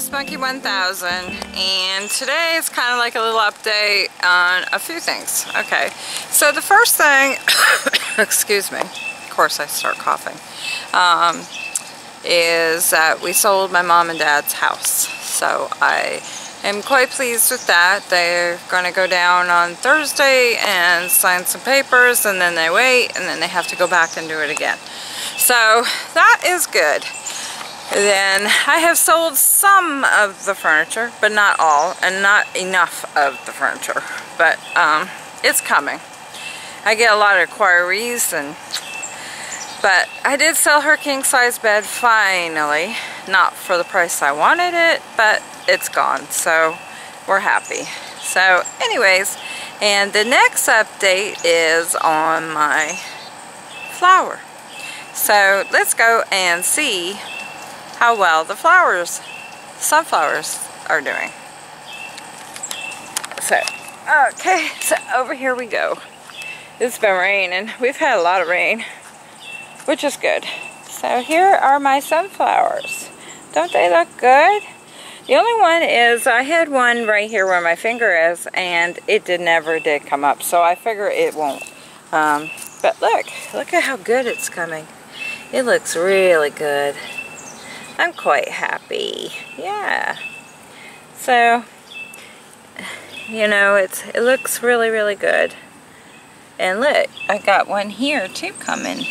Miss Monkey 1000 and today it's kind of like a little update on a few things. Okay, so the first thing, excuse me, of course I start coughing, um, is that we sold my mom and dad's house. So I am quite pleased with that. They're going to go down on Thursday and sign some papers and then they wait and then they have to go back and do it again. So that is good. Then I have sold some of the furniture, but not all, and not enough of the furniture. But um, it's coming. I get a lot of inquiries, and but I did sell her king size bed finally. Not for the price I wanted it, but it's gone, so we're happy. So anyways, and the next update is on my flower. So let's go and see how well the flowers, sunflowers are doing. So, okay, so over here we go. It's been raining. We've had a lot of rain, which is good. So here are my sunflowers. Don't they look good? The only one is, I had one right here where my finger is, and it did never did come up, so I figure it won't. Um, but look, look at how good it's coming. It looks really good. I'm quite happy. Yeah. So, you know, it's it looks really, really good. And look, I got one here too coming.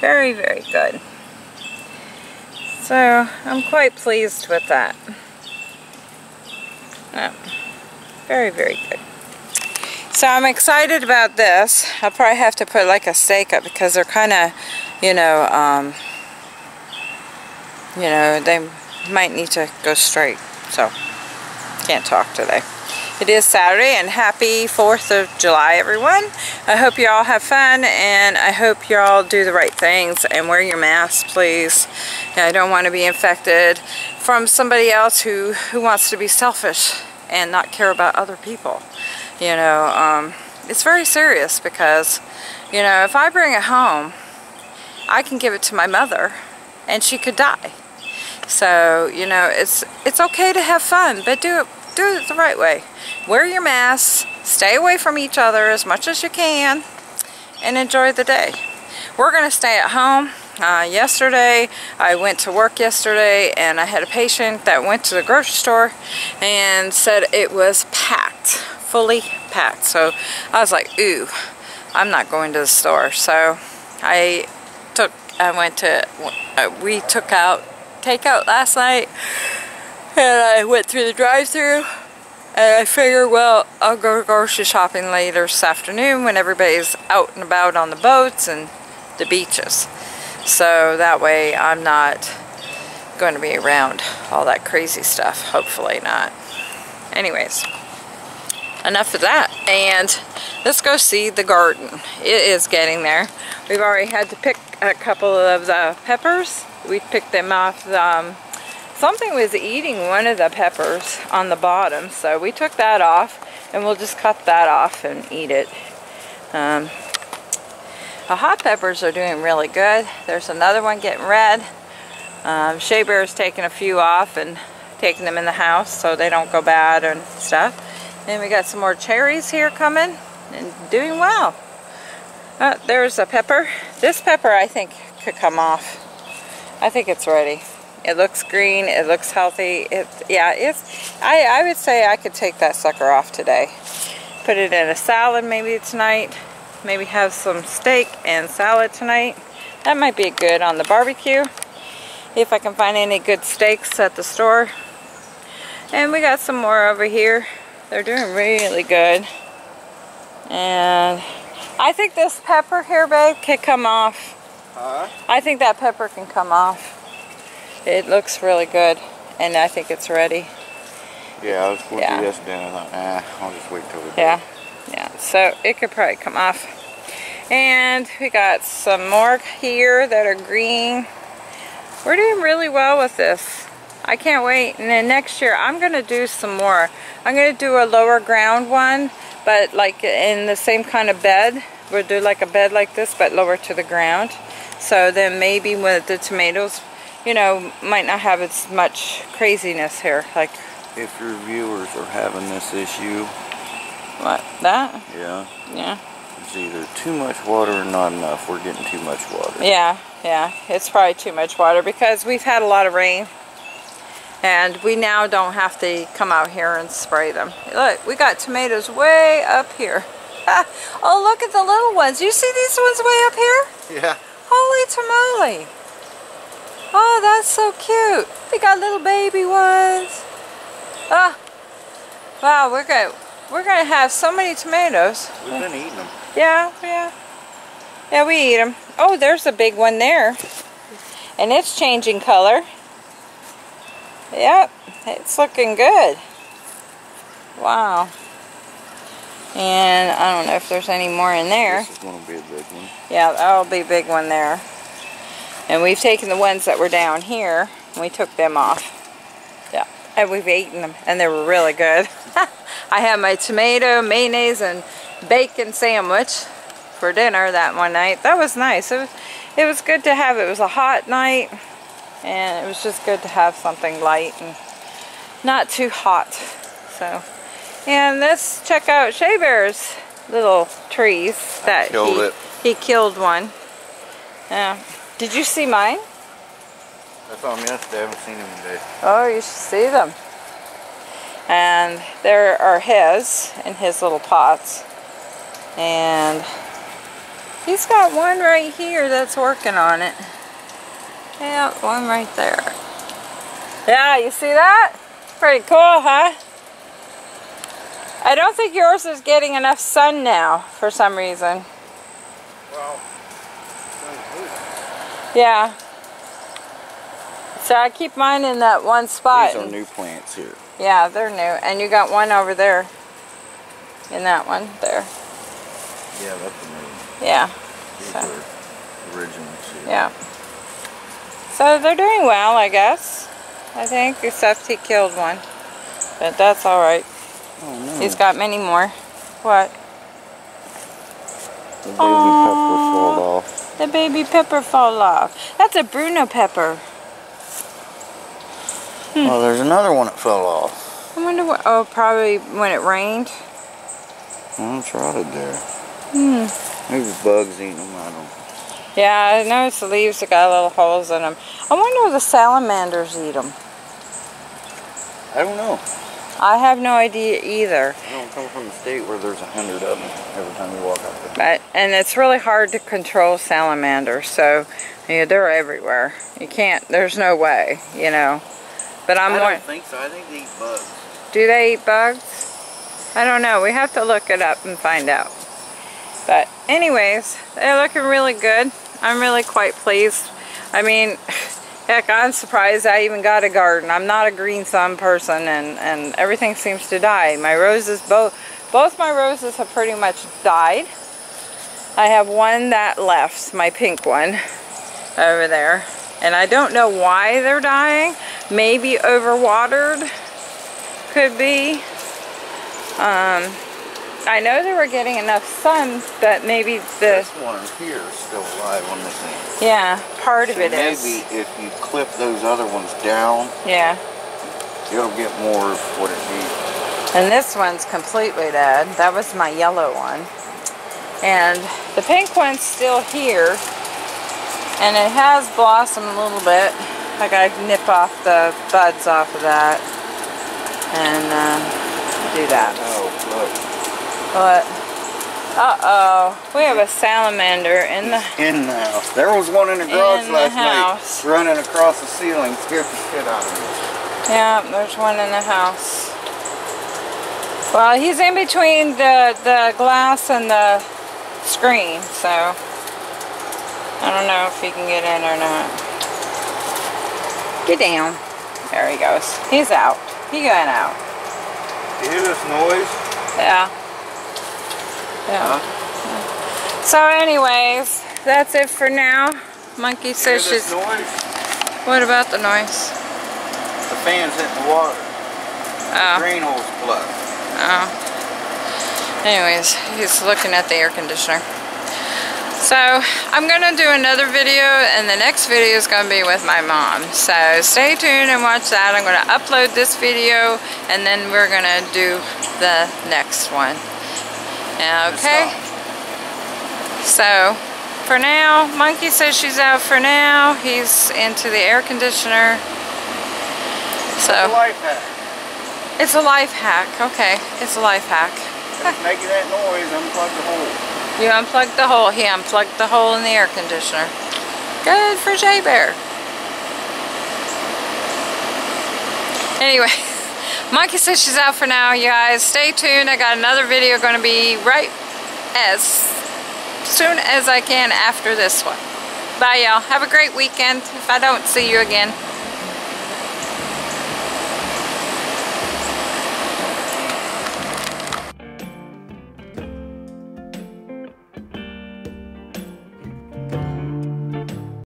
Very, very good. So, I'm quite pleased with that. Oh, very, very good. So I'm excited about this. I'll probably have to put like a stake up because they're kind of, you know, um, you know, they might need to go straight. So, can't talk today. It is Saturday and happy 4th of July, everyone. I hope you all have fun and I hope you all do the right things and wear your mask, please. I don't want to be infected from somebody else who, who wants to be selfish and not care about other people. You know, um, it's very serious because, you know, if I bring it home, I can give it to my mother and she could die. So, you know, it's it's okay to have fun, but do it do it the right way. Wear your mask, stay away from each other as much as you can, and enjoy the day. We're going to stay at home. Uh, yesterday, I went to work yesterday, and I had a patient that went to the grocery store and said it was packed, fully packed. So I was like, ooh, I'm not going to the store. So I took, I went to, uh, we took out takeout last night and I went through the drive-through and I figured well I'll go grocery shopping later this afternoon when everybody's out and about on the boats and the beaches. So that way I'm not going to be around all that crazy stuff. Hopefully not. Anyways enough of that. And let's go see the garden. It is getting there. We've already had to pick a couple of the peppers. We picked them off um, something was eating one of the peppers on the bottom. So we took that off and we'll just cut that off and eat it. Um, the hot peppers are doing really good. There's another one getting red. Um, Shea Bear's taking a few off and taking them in the house so they don't go bad and stuff and we got some more cherries here coming and doing well uh, there's a pepper this pepper I think could come off I think it's ready. It looks green. It looks healthy. It, yeah, it's. I, I would say I could take that sucker off today. Put it in a salad maybe tonight. Maybe have some steak and salad tonight. That might be good on the barbecue. If I can find any good steaks at the store. And we got some more over here. They're doing really good. And I think this pepper here, babe, could come off Huh? I think that pepper can come off. It looks really good, and I think it's ready. Yeah, I was going to yeah. do this then. I thought, nah, I'll just wait till we Yeah, yeah. So it could probably come off. And we got some more here that are green. We're doing really well with this. I can't wait. And then next year, I'm going to do some more. I'm going to do a lower ground one, but like in the same kind of bed. We'll do like a bed like this, but lower to the ground. So then maybe with the tomatoes, you know, might not have as much craziness here. Like, if your viewers are having this issue, what that? Yeah. Yeah. It's either too much water or not enough. We're getting too much water. Yeah, yeah. It's probably too much water because we've had a lot of rain. And we now don't have to come out here and spray them. Look, we got tomatoes way up here. oh, look at the little ones. You see these ones way up here? Yeah. Holy tamale. Oh, that's so cute. We got little baby ones. Ah. Wow, we're good. We're gonna have so many tomatoes. We've been eating them. Yeah, yeah. Yeah, we eat them. Oh, there's a big one there. And it's changing color. Yep, it's looking good. Wow. And I don't know if there's any more in there. This is going to be a big one. Yeah, that'll be a big one there. And we've taken the ones that were down here, and we took them off. Yeah, and we've eaten them, and they were really good. I had my tomato, mayonnaise, and bacon sandwich for dinner that one night. That was nice. It was, it was good to have. It was a hot night and it was just good to have something light and not too hot. So, and let's check out Shea Bear's little trees that killed he, it. he killed one. Yeah. Did you see mine? I saw them yesterday. I haven't seen them today. Oh, you should see them. And there are his in his little pots. And he's got one right here that's working on it. Yeah, one right there. Yeah, you see that? Pretty cool, huh? I don't think yours is getting enough sun now for some reason. Well, yeah. So I keep mine in that one spot. These are new plants here. Yeah, they're new. And you got one over there. In that one there. Yeah, that's a new one. Yeah. These so. are originals. Here. Yeah. So they're doing well, I guess. I think, except he killed one. But that's alright. Oh, no. He's got many more. What? The baby pepper fall off. The baby pepper fall off. That's a Bruno pepper. Hmm. Oh, there's another one that fell off. I wonder what, oh, probably when it rained. Well, it's rotted there. Hmm. Maybe bugs eating them, I don't yeah, I noticed the leaves have got little holes in them. I wonder if the salamanders eat them. I don't know. I have no idea either. I don't come from a state where there's a hundred of them every time you walk out there. But, and it's really hard to control salamanders, so yeah, they're everywhere. You can't, there's no way, you know. But I'm I don't think so. I think they eat bugs. Do they eat bugs? I don't know. We have to look it up and find out. But anyways, they're looking really good. I'm really quite pleased. I mean, heck, I'm surprised I even got a garden. I'm not a green thumb person and, and everything seems to die. My roses, both, both my roses have pretty much died. I have one that left, my pink one, over there. And I don't know why they're dying. Maybe overwatered, could be. Um, I know they were getting enough sun, but maybe the... This one here is still alive on this end. Yeah, part so of it maybe is. maybe if you clip those other ones down, yeah, it'll get more of what it needs. And this one's completely dead. That was my yellow one. And the pink one's still here. And it has blossomed a little bit. I gotta nip off the buds off of that. And uh, do that. Oh, look. But, uh-oh, we have a salamander in the... In the house. There was one in the garage In the last house. night, running across the ceiling, scared the shit out of me. Yeah, there's one in the house. Well, he's in between the, the glass and the screen, so I don't know if he can get in or not. Get down. There he goes. He's out. He going out. You hear this noise? Yeah. Yeah. So anyways, that's it for now. Monkey says she's... What about the noise? The fan's hitting the water. Oh. Drain hole's plugged. Oh. Anyways, he's looking at the air conditioner. So I'm going to do another video and the next video is going to be with my mom. So stay tuned and watch that. I'm going to upload this video and then we're going to do the next one. Okay. So for now, Monkey says she's out for now. He's into the air conditioner. So It's a life hack. it's a life hack. Okay, it's a life hack. Making that noise, unplug the hole. You unplugged the hole. He unplugged the hole in the air conditioner. Good for Shea Bear. Anyway, Monkey says she's out for now, you guys. Stay tuned. I got another video going to be right as soon as I can after this one. Bye, y'all. Have a great weekend if I don't see you again.